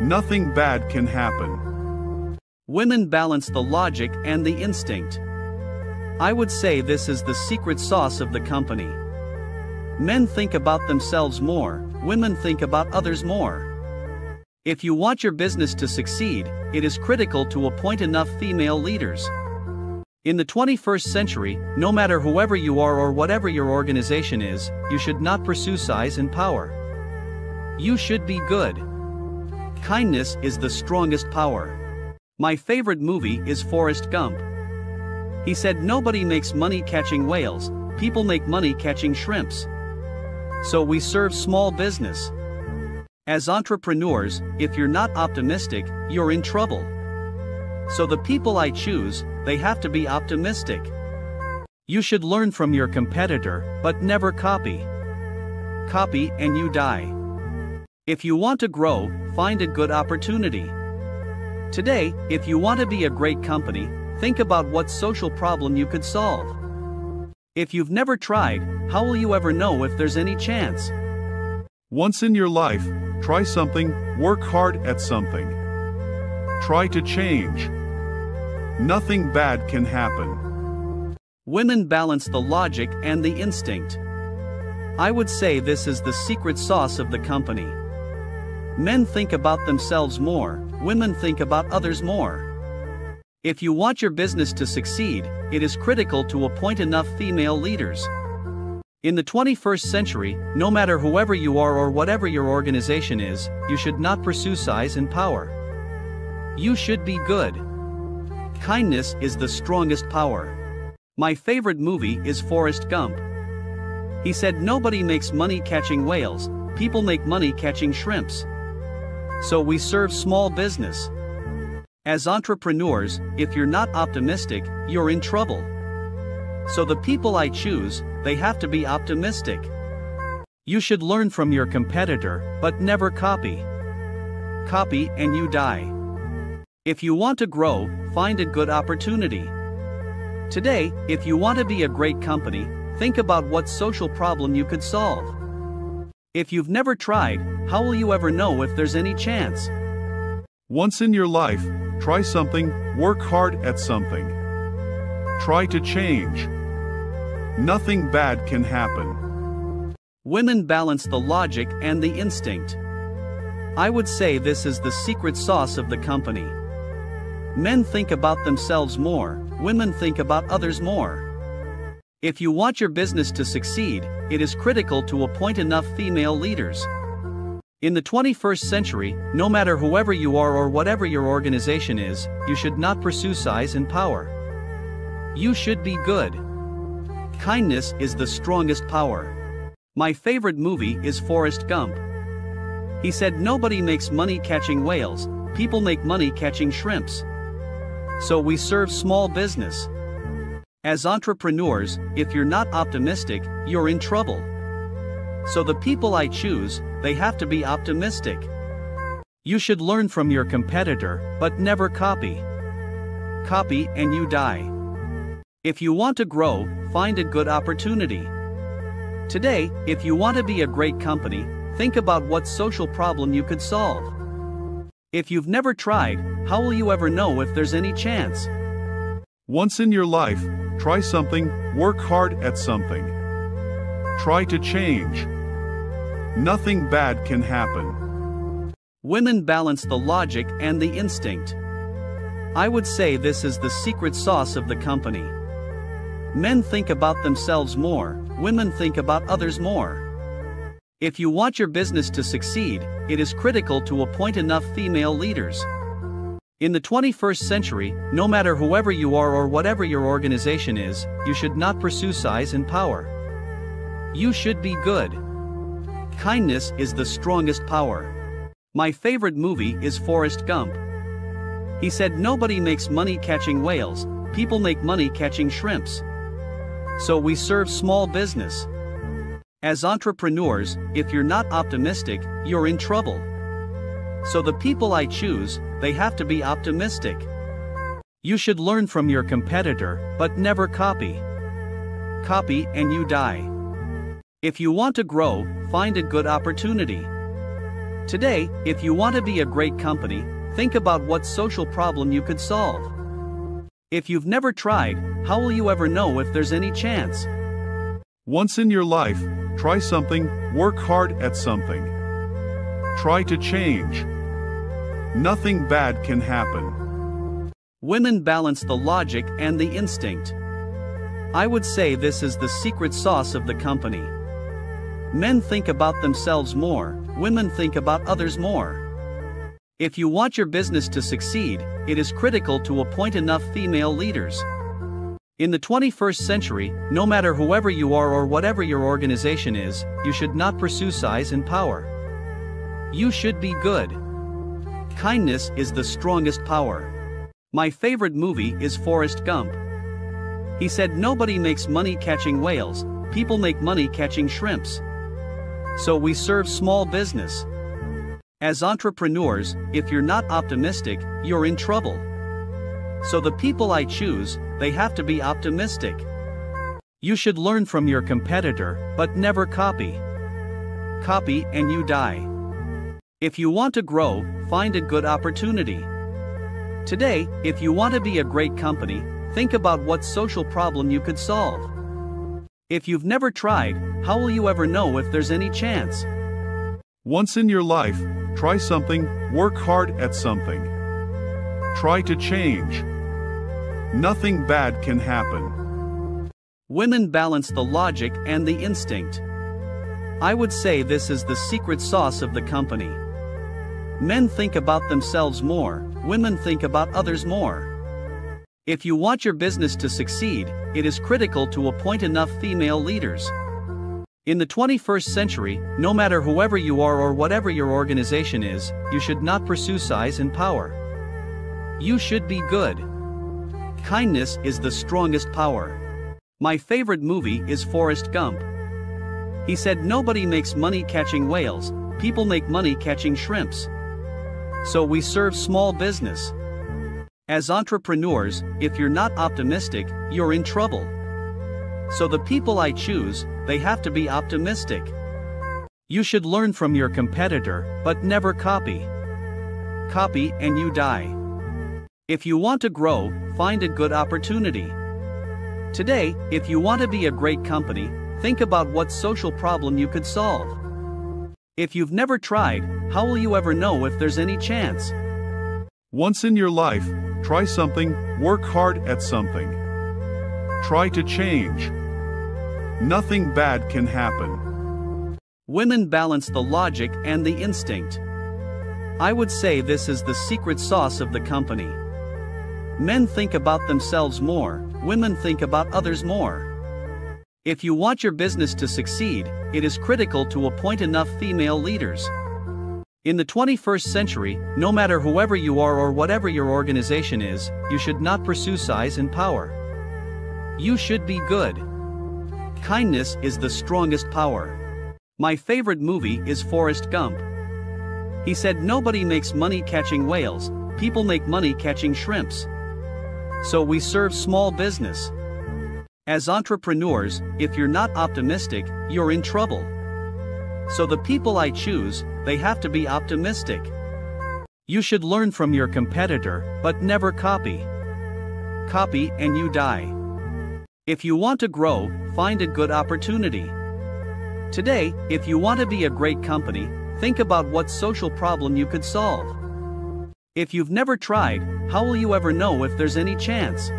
Nothing bad can happen. Women balance the logic and the instinct. I would say this is the secret sauce of the company. Men think about themselves more, women think about others more. If you want your business to succeed, it is critical to appoint enough female leaders. In the 21st century, no matter whoever you are or whatever your organization is, you should not pursue size and power. You should be good. Kindness is the strongest power. My favorite movie is Forrest Gump. He said nobody makes money catching whales, people make money catching shrimps. So we serve small business. As entrepreneurs, if you're not optimistic, you're in trouble. So the people I choose, they have to be optimistic. You should learn from your competitor, but never copy. Copy and you die. If you want to grow, find a good opportunity. Today, if you want to be a great company, think about what social problem you could solve. If you've never tried, how will you ever know if there's any chance? Once in your life, try something, work hard at something. Try to change. Nothing bad can happen. Women balance the logic and the instinct. I would say this is the secret sauce of the company. Men think about themselves more, women think about others more. If you want your business to succeed, it is critical to appoint enough female leaders. In the 21st century, no matter whoever you are or whatever your organization is, you should not pursue size and power. You should be good. Kindness is the strongest power. My favorite movie is Forrest Gump. He said nobody makes money catching whales, people make money catching shrimps. So we serve small business. As entrepreneurs, if you're not optimistic, you're in trouble. So the people I choose, they have to be optimistic. You should learn from your competitor, but never copy. Copy and you die. If you want to grow, find a good opportunity. Today, if you want to be a great company, think about what social problem you could solve. If you've never tried, how will you ever know if there's any chance? Once in your life, try something, work hard at something. Try to change. Nothing bad can happen. Women balance the logic and the instinct. I would say this is the secret sauce of the company. Men think about themselves more, women think about others more. If you want your business to succeed, it is critical to appoint enough female leaders. In the 21st century, no matter whoever you are or whatever your organization is, you should not pursue size and power. You should be good. Kindness is the strongest power. My favorite movie is Forrest Gump. He said nobody makes money catching whales, people make money catching shrimps. So we serve small business. As entrepreneurs, if you're not optimistic, you're in trouble. So the people I choose, they have to be optimistic. You should learn from your competitor, but never copy. Copy and you die. If you want to grow, find a good opportunity. Today, if you want to be a great company, think about what social problem you could solve. If you've never tried, how will you ever know if there's any chance? Once in your life, try something, work hard at something. Try to change. Nothing bad can happen. Women balance the logic and the instinct. I would say this is the secret sauce of the company. Men think about themselves more, women think about others more. If you want your business to succeed, it is critical to appoint enough female leaders. In the 21st century, no matter whoever you are or whatever your organization is, you should not pursue size and power. You should be good. Kindness is the strongest power. My favorite movie is Forrest Gump. He said nobody makes money catching whales, people make money catching shrimps. So we serve small business. As entrepreneurs, if you're not optimistic, you're in trouble. So the people I choose, they have to be optimistic. You should learn from your competitor, but never copy. Copy and you die. If you want to grow, find a good opportunity. Today, if you want to be a great company, think about what social problem you could solve. If you've never tried, how will you ever know if there's any chance? Once in your life, try something, work hard at something. Try to change. Nothing bad can happen. Women balance the logic and the instinct. I would say this is the secret sauce of the company. Men think about themselves more, women think about others more. If you want your business to succeed, it is critical to appoint enough female leaders. In the 21st century, no matter whoever you are or whatever your organization is, you should not pursue size and power. You should be good. Kindness is the strongest power. My favorite movie is Forrest Gump. He said nobody makes money catching whales, people make money catching shrimps. So we serve small business. As entrepreneurs, if you're not optimistic, you're in trouble. So the people I choose, they have to be optimistic. You should learn from your competitor, but never copy. Copy and you die. If you want to grow, find a good opportunity. Today, if you want to be a great company, think about what social problem you could solve. If you've never tried, how will you ever know if there's any chance? Once in your life, try something, work hard at something. Try to change. Nothing bad can happen. Women balance the logic and the instinct. I would say this is the secret sauce of the company. Men think about themselves more, women think about others more. If you want your business to succeed, it is critical to appoint enough female leaders. In the 21st century, no matter whoever you are or whatever your organization is, you should not pursue size and power. You should be good. Kindness is the strongest power. My favorite movie is Forrest Gump. He said nobody makes money catching whales, people make money catching shrimps. So we serve small business. As entrepreneurs, if you're not optimistic, you're in trouble. So the people I choose, they have to be optimistic. You should learn from your competitor, but never copy. Copy and you die. If you want to grow, find a good opportunity. Today, if you want to be a great company, think about what social problem you could solve. If you've never tried, how will you ever know if there's any chance? Once in your life, try something, work hard at something. Try to change. Nothing bad can happen. Women balance the logic and the instinct. I would say this is the secret sauce of the company. Men think about themselves more, women think about others more. If you want your business to succeed, it is critical to appoint enough female leaders. In the 21st century, no matter whoever you are or whatever your organization is, you should not pursue size and power. You should be good. Kindness is the strongest power. My favorite movie is Forrest Gump. He said nobody makes money catching whales, people make money catching shrimps. So we serve small business. As entrepreneurs, if you're not optimistic, you're in trouble. So the people I choose, they have to be optimistic. You should learn from your competitor, but never copy. Copy and you die. If you want to grow, find a good opportunity. Today, if you want to be a great company, think about what social problem you could solve. If you've never tried, how will you ever know if there's any chance?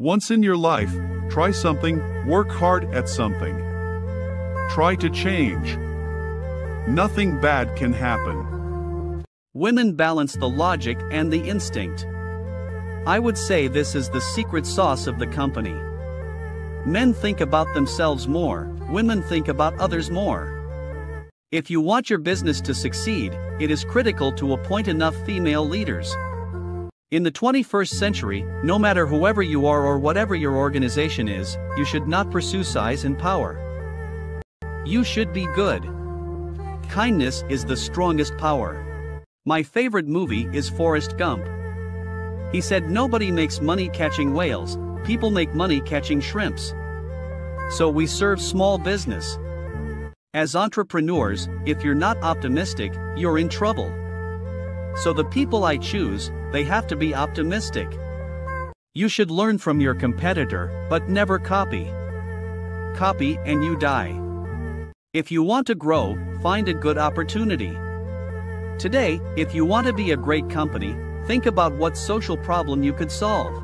Once in your life, try something, work hard at something. Try to change. Nothing bad can happen. Women balance the logic and the instinct. I would say this is the secret sauce of the company. Men think about themselves more, women think about others more. If you want your business to succeed, it is critical to appoint enough female leaders. In the 21st century, no matter whoever you are or whatever your organization is, you should not pursue size and power. You should be good. Kindness is the strongest power. My favorite movie is Forrest Gump. He said nobody makes money catching whales, people make money catching shrimps. So we serve small business. As entrepreneurs, if you're not optimistic, you're in trouble. So the people I choose, they have to be optimistic. You should learn from your competitor, but never copy. Copy and you die. If you want to grow, find a good opportunity. Today, if you want to be a great company, think about what social problem you could solve.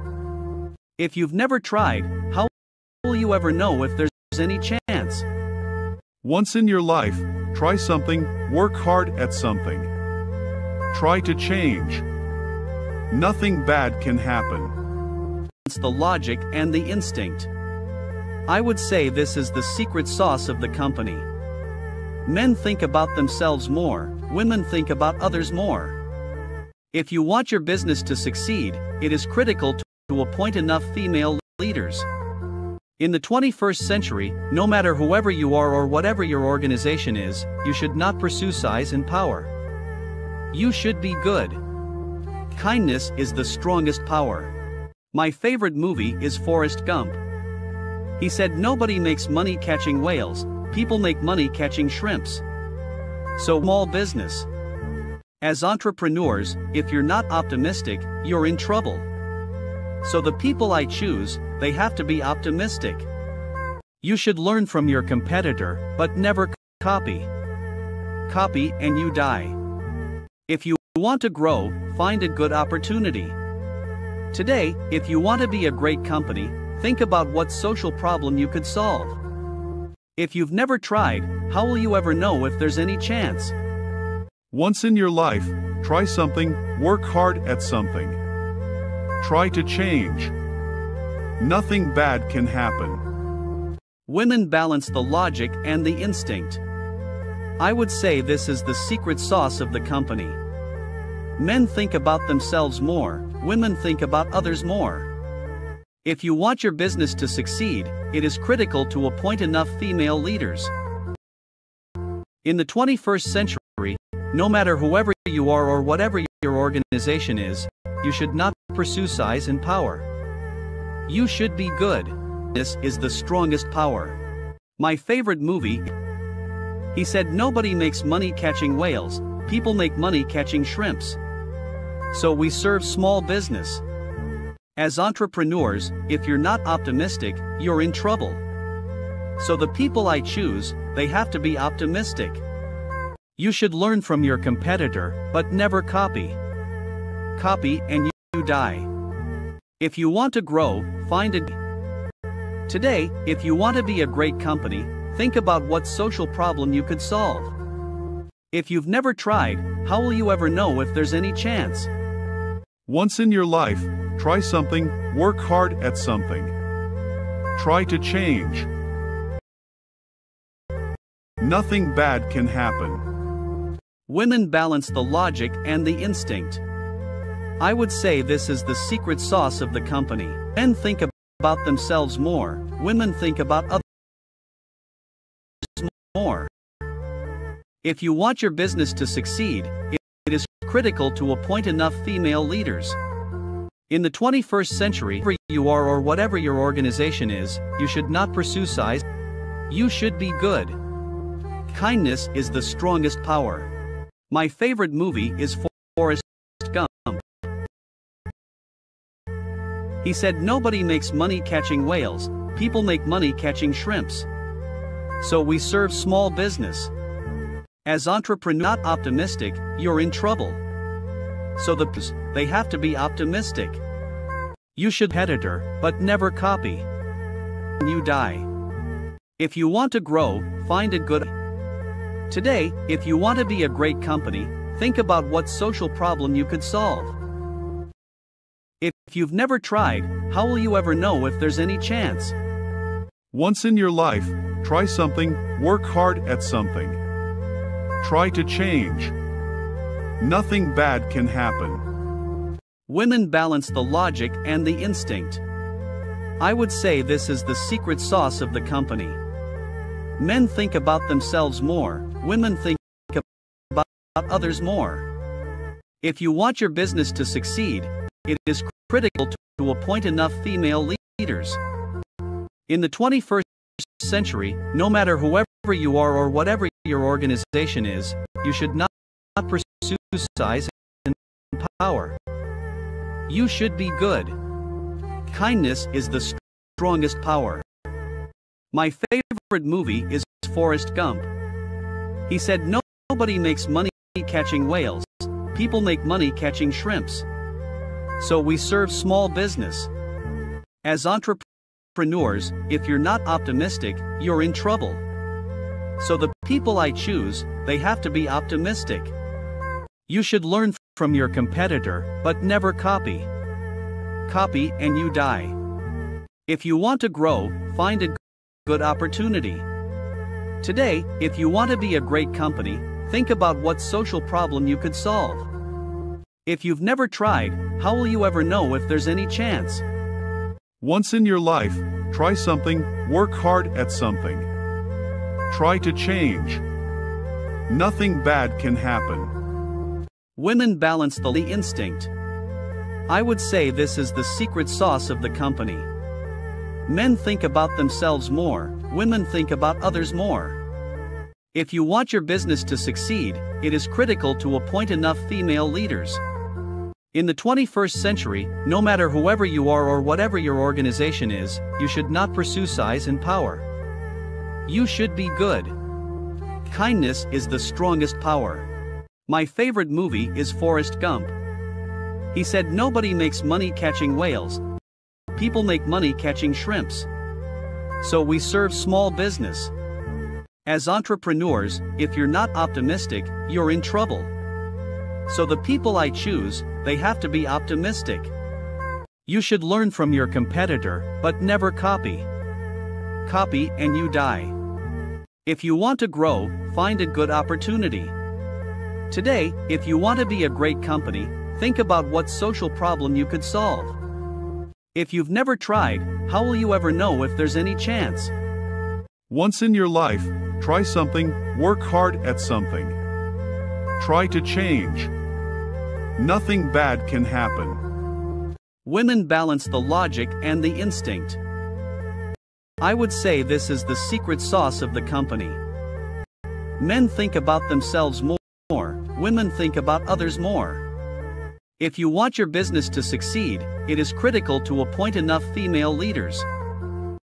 If you've never tried, how will you ever know if there's any chance? Once in your life, try something, work hard at something. Try to change. Nothing bad can happen. It's the logic and the instinct. I would say this is the secret sauce of the company. Men think about themselves more, women think about others more. If you want your business to succeed, it is critical to appoint enough female leaders. In the 21st century, no matter whoever you are or whatever your organization is, you should not pursue size and power. You should be good. Kindness is the strongest power. My favorite movie is Forrest Gump. He said nobody makes money catching whales, people make money catching shrimps. So, small business. As entrepreneurs, if you're not optimistic, you're in trouble. So, the people I choose, they have to be optimistic. You should learn from your competitor, but never copy. Copy and you die. If you want to grow, find a good opportunity. Today, if you want to be a great company, think about what social problem you could solve. If you've never tried, how will you ever know if there's any chance? Once in your life, try something, work hard at something. Try to change. Nothing bad can happen. Women balance the logic and the instinct. I would say this is the secret sauce of the company. Men think about themselves more, women think about others more. If you want your business to succeed, it is critical to appoint enough female leaders. In the 21st century, no matter whoever you are or whatever your organization is, you should not pursue size and power. You should be good. This is the strongest power. My favorite movie. He said nobody makes money catching whales, people make money catching shrimps. So we serve small business. As entrepreneurs, if you're not optimistic, you're in trouble. So the people I choose, they have to be optimistic. You should learn from your competitor, but never copy. Copy and you die. If you want to grow, find a Today, if you want to be a great company, think about what social problem you could solve. If you've never tried, how will you ever know if there's any chance? Once in your life, Try something, work hard at something. Try to change. Nothing bad can happen. Women balance the logic and the instinct. I would say this is the secret sauce of the company. Men think about themselves more, women think about others more. If you want your business to succeed, it is critical to appoint enough female leaders. In the 21st century, wherever you are or whatever your organization is, you should not pursue size. You should be good. Kindness is the strongest power. My favorite movie is Forrest Gump. He said nobody makes money catching whales, people make money catching shrimps. So we serve small business. As entrepreneur not optimistic, you're in trouble. So the they have to be optimistic. You should editor, but never copy. You die. If you want to grow, find a good. Today, if you want to be a great company, think about what social problem you could solve. If you've never tried, how will you ever know if there's any chance? Once in your life, try something, work hard at something. Try to change. Nothing bad can happen. Women balance the logic and the instinct. I would say this is the secret sauce of the company. Men think about themselves more, women think about others more. If you want your business to succeed, it is critical to appoint enough female leaders. In the 21st century, no matter whoever you are or whatever your organization is, you should not, not pursue size and power. You should be good. Kindness is the strongest power. My favorite movie is Forrest Gump. He said nobody makes money catching whales, people make money catching shrimps. So we serve small business. As entrepreneurs, if you're not optimistic, you're in trouble. So the people I choose, they have to be optimistic. You should learn from your competitor, but never copy. Copy and you die. If you want to grow, find a good opportunity. Today, if you want to be a great company, think about what social problem you could solve. If you've never tried, how will you ever know if there's any chance? Once in your life, try something, work hard at something. Try to change. Nothing bad can happen. Women balance the instinct. I would say this is the secret sauce of the company. Men think about themselves more, women think about others more. If you want your business to succeed, it is critical to appoint enough female leaders. In the 21st century, no matter whoever you are or whatever your organization is, you should not pursue size and power. You should be good. Kindness is the strongest power. My favorite movie is Forrest Gump. He said nobody makes money catching whales, people make money catching shrimps. So we serve small business. As entrepreneurs, if you're not optimistic, you're in trouble. So the people I choose, they have to be optimistic. You should learn from your competitor, but never copy. Copy and you die. If you want to grow, find a good opportunity. Today, if you want to be a great company, think about what social problem you could solve. If you've never tried, how will you ever know if there's any chance? Once in your life, try something, work hard at something. Try to change. Nothing bad can happen. Women balance the logic and the instinct. I would say this is the secret sauce of the company. Men think about themselves more, women think about others more. If you want your business to succeed, it is critical to appoint enough female leaders.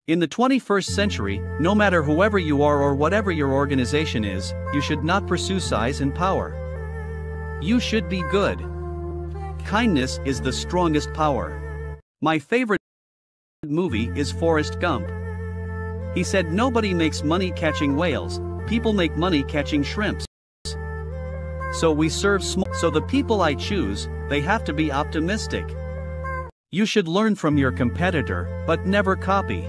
In the 21st century, no matter whoever you are or whatever your organization is, you should not pursue size and power. You should be good. Kindness is the strongest power. My favorite movie is Forrest Gump. He said nobody makes money catching whales, people make money catching shrimps. So we serve small. So the people I choose, they have to be optimistic. You should learn from your competitor, but never copy.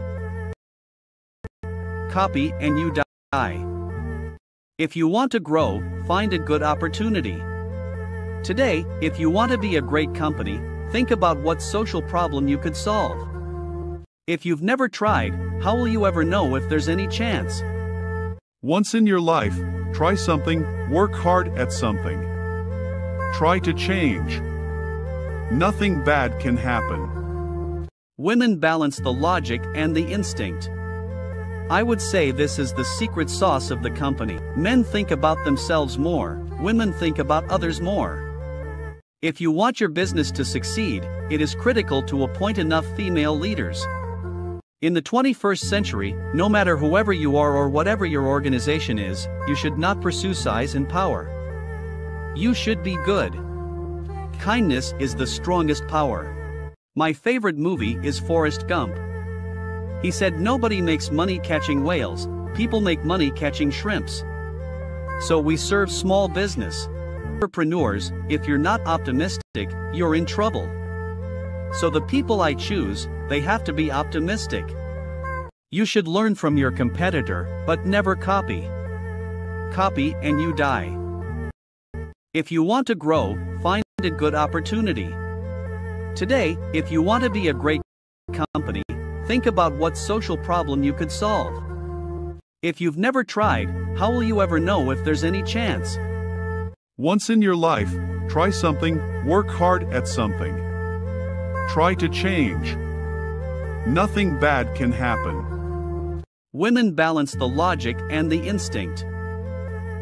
Copy and you die. If you want to grow, find a good opportunity. Today, if you want to be a great company, think about what social problem you could solve. If you've never tried, how will you ever know if there's any chance? Once in your life, try something, work hard at something. Try to change. Nothing bad can happen. Women balance the logic and the instinct. I would say this is the secret sauce of the company. Men think about themselves more, women think about others more. If you want your business to succeed, it is critical to appoint enough female leaders. In the 21st century, no matter whoever you are or whatever your organization is, you should not pursue size and power. You should be good. Kindness is the strongest power. My favorite movie is Forrest Gump. He said nobody makes money catching whales, people make money catching shrimps. So we serve small business. Entrepreneurs, if you're not optimistic, you're in trouble. So the people I choose, they have to be optimistic. You should learn from your competitor, but never copy. Copy and you die. If you want to grow, find a good opportunity. Today, if you want to be a great company, think about what social problem you could solve. If you've never tried, how will you ever know if there's any chance? Once in your life, try something, work hard at something. Try to change. Nothing bad can happen. Women balance the logic and the instinct.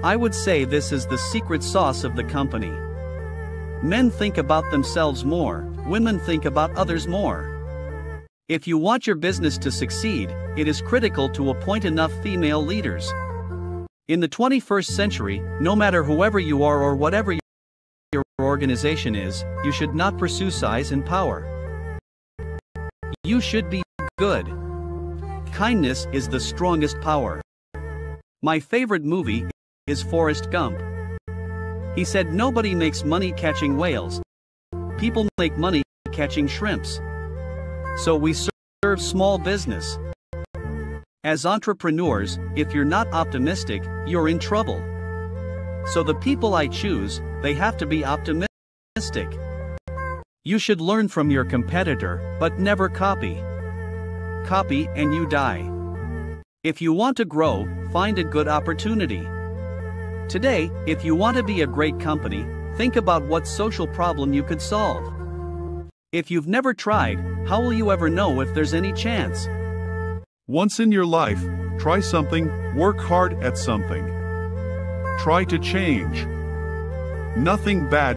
I would say this is the secret sauce of the company. Men think about themselves more, women think about others more. If you want your business to succeed, it is critical to appoint enough female leaders. In the 21st century, no matter whoever you are or whatever your organization is, you should not pursue size and power. You should be good. Kindness is the strongest power. My favorite movie is Forrest Gump. He said nobody makes money catching whales. People make money catching shrimps. So we serve small business. As entrepreneurs, if you're not optimistic, you're in trouble. So the people I choose, they have to be optimistic. You should learn from your competitor, but never copy. Copy and you die. If you want to grow, find a good opportunity. Today, if you want to be a great company, think about what social problem you could solve. If you've never tried, how will you ever know if there's any chance? Once in your life, try something, work hard at something. Try to change. Nothing bad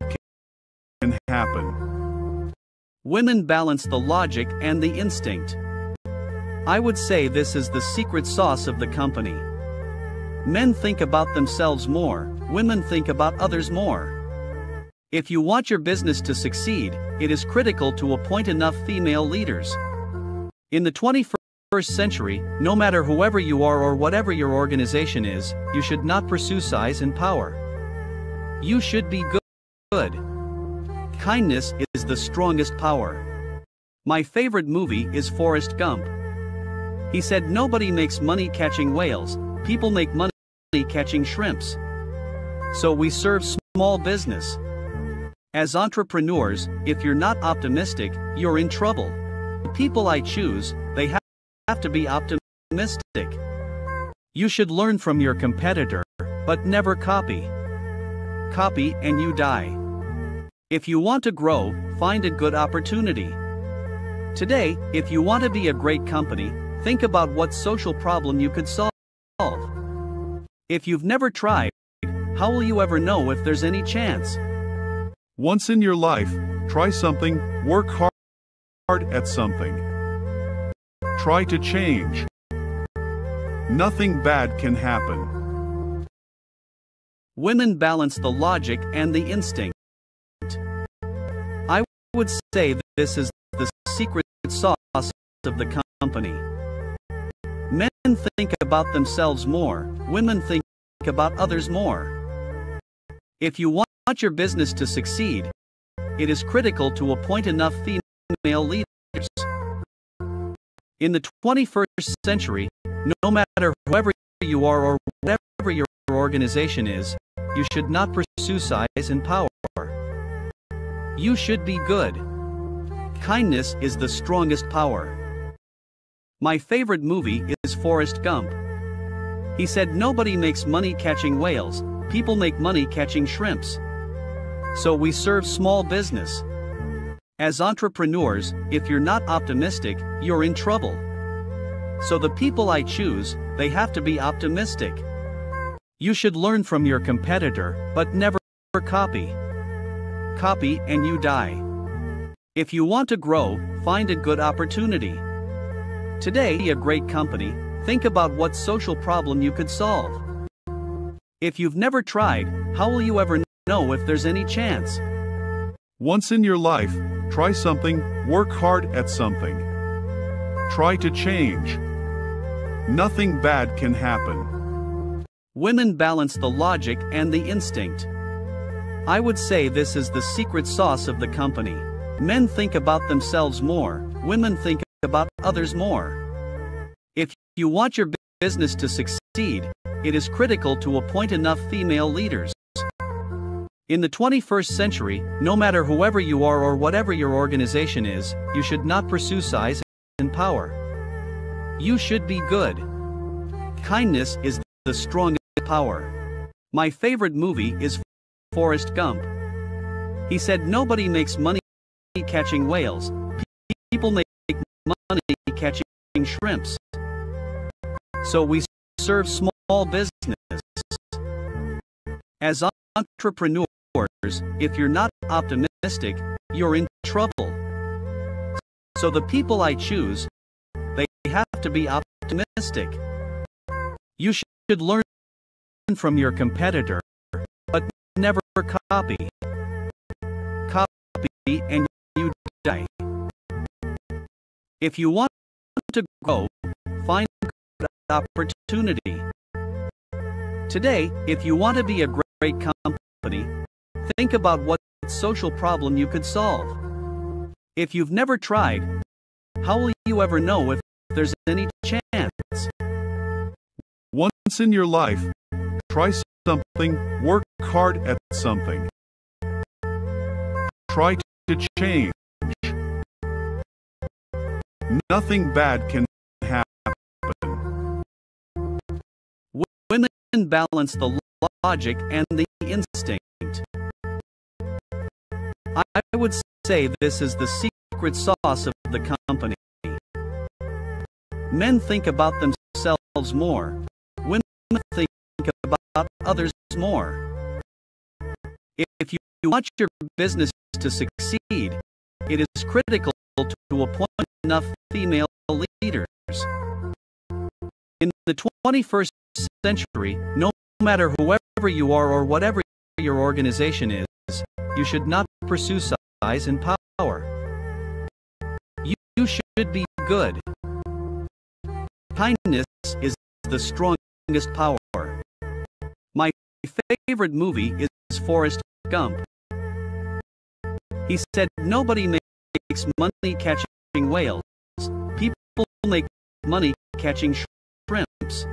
can happen. Women balance the logic and the instinct. I would say this is the secret sauce of the company. Men think about themselves more, women think about others more. If you want your business to succeed, it is critical to appoint enough female leaders. In the 21st century, no matter whoever you are or whatever your organization is, you should not pursue size and power. You should be good. Kindness is the strongest power. My favorite movie is Forrest Gump. He said nobody makes money catching whales, people make money catching shrimps. So we serve small business. As entrepreneurs, if you're not optimistic, you're in trouble. The people I choose, they have to be optimistic. You should learn from your competitor, but never copy. Copy and you die. If you want to grow, find a good opportunity. Today, if you want to be a great company, think about what social problem you could solve. If you've never tried, how will you ever know if there's any chance? Once in your life, try something, work hard at something. Try to change. Nothing bad can happen. Women balance the logic and the instinct. I would say that this is the secret sauce of the company. Men think about themselves more, women think about others more. If you want your business to succeed, it is critical to appoint enough female leaders. In the 21st century, no matter whoever you are or whatever your organization is, you should not pursue size and power. You should be good. Kindness is the strongest power. My favorite movie is Forrest Gump. He said nobody makes money catching whales, people make money catching shrimps. So we serve small business. As entrepreneurs, if you're not optimistic, you're in trouble. So the people I choose, they have to be optimistic. You should learn from your competitor, but never copy. Copy and you die. If you want to grow, find a good opportunity. Today, a great company, think about what social problem you could solve. If you've never tried, how will you ever know if there's any chance. Once in your life, try something, work hard at something. Try to change. Nothing bad can happen. Women balance the logic and the instinct. I would say this is the secret sauce of the company. Men think about themselves more, women think about others more. If you want your business to succeed, it is critical to appoint enough female leaders. In the 21st century, no matter whoever you are or whatever your organization is, you should not pursue size and power. You should be good. Kindness is the strongest power. My favorite movie is Forrest Gump. He said nobody makes money catching whales, people make money catching shrimps. So we serve small business. As entrepreneurs, if you're not optimistic, you're in trouble. So the people I choose, they have to be optimistic. You should learn from your competitor, but never copy. Copy and you die. If you want to grow, find opportunity. Today, if you want to be a great company, think about what social problem you could solve. If you've never tried, how will you ever know if there's any chance? Once in your life, try something, work hard at something. Try to change. Nothing bad can happen. Women balance the logic and the instinct. I would say this is the secret sauce of the company. Men think about themselves more. Women think about others more. If you want your business to succeed, it is critical to appoint enough female leaders. In the 21st century, no matter whoever you are or whatever your organization is, you should not pursue size and power. You, you should be good. Kindness is the strongest power. My favorite movie is Forrest Gump. He said nobody makes money catching whales. People make money catching shrimps.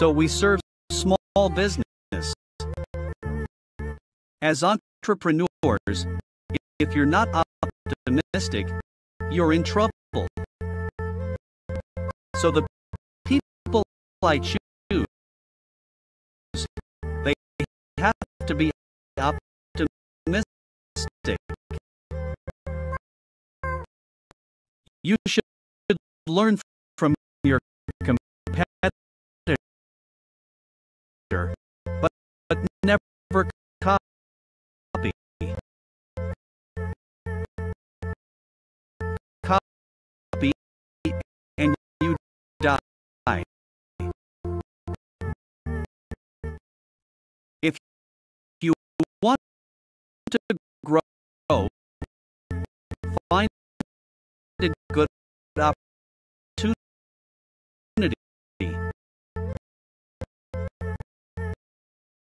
So we serve small business. As entrepreneurs, if you're not optimistic, you're in trouble. So the people I choose, they have to be optimistic. You should learn to grow, find a good opportunity.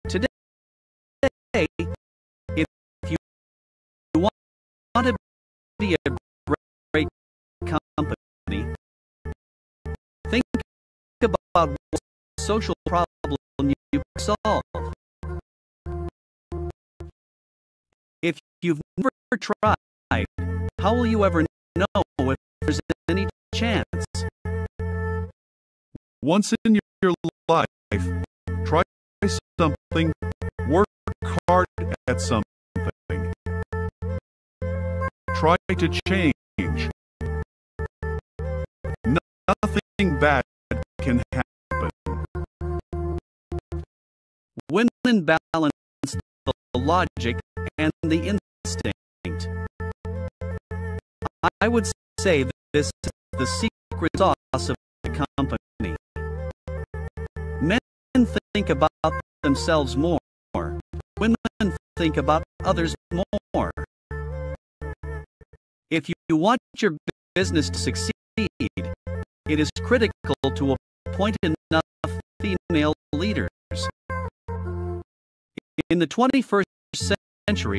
Today, if you want to be a great company, think about what social problem you solve. You've never tried, how will you ever know if there's any chance? Once in your life, try something, work hard at something. Try to change. Nothing bad can happen. Women balance the logic and the I would say that this is the secret sauce of the company. Men think about themselves more. Women think about others more. If you want your business to succeed, it is critical to appoint enough female leaders. In the 21st century,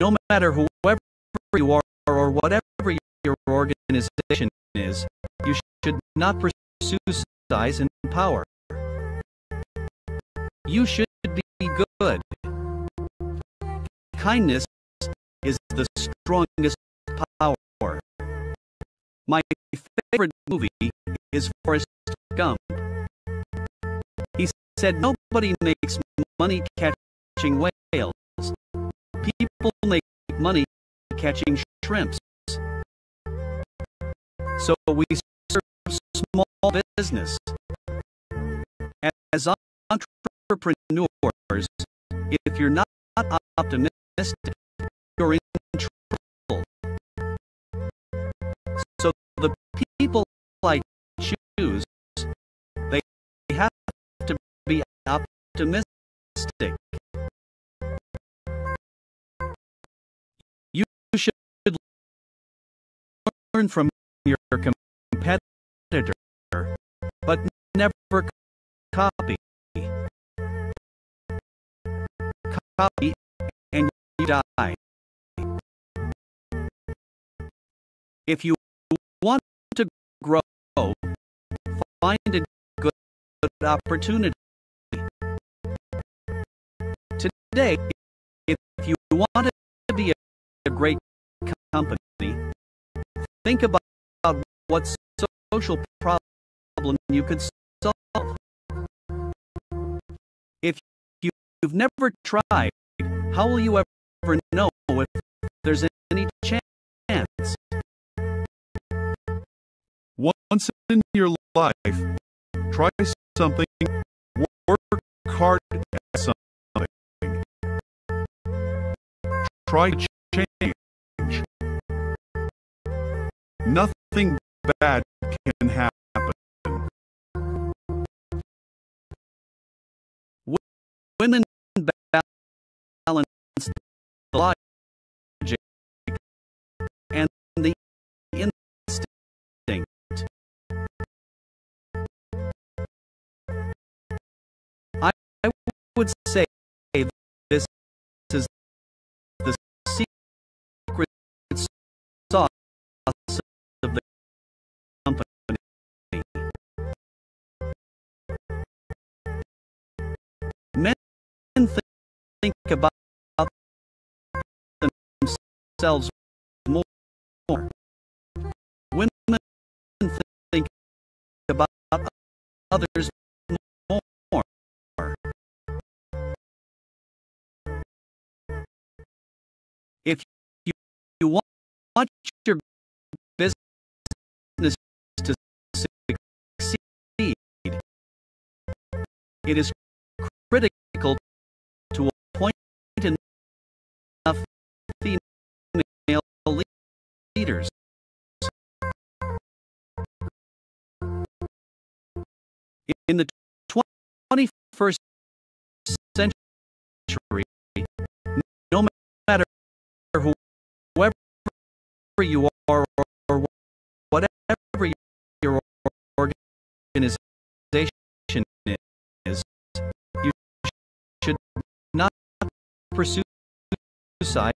no matter whoever you are or whatever your organization is, you should not pursue size and power. You should be good. Kindness is the strongest power. My favorite movie is Forrest Gump. He said nobody makes money catching whales. People make money catching shrimps. So we serve small business. As entrepreneurs, if you're not optimistic, you're in trouble. So the people I choose, they have to be optimistic. You should learn from competitor, but never copy. Copy and you die. If you want to grow, find a good, opportunity. Today, if you want to be a, great company, think about what social problem you could solve. If you, you've never tried, how will you ever know if there's any chance? Once in your life, try something, work hard at something. Try to change. Nothing bad can happen. Women balance the logic and the instinct. I, I would say Men think about themselves more. Women think about others more. If you, you want your business to succeed, it is leaders. In the 21st century, no matter whoever you are or whatever your organization is, you should not pursue suicide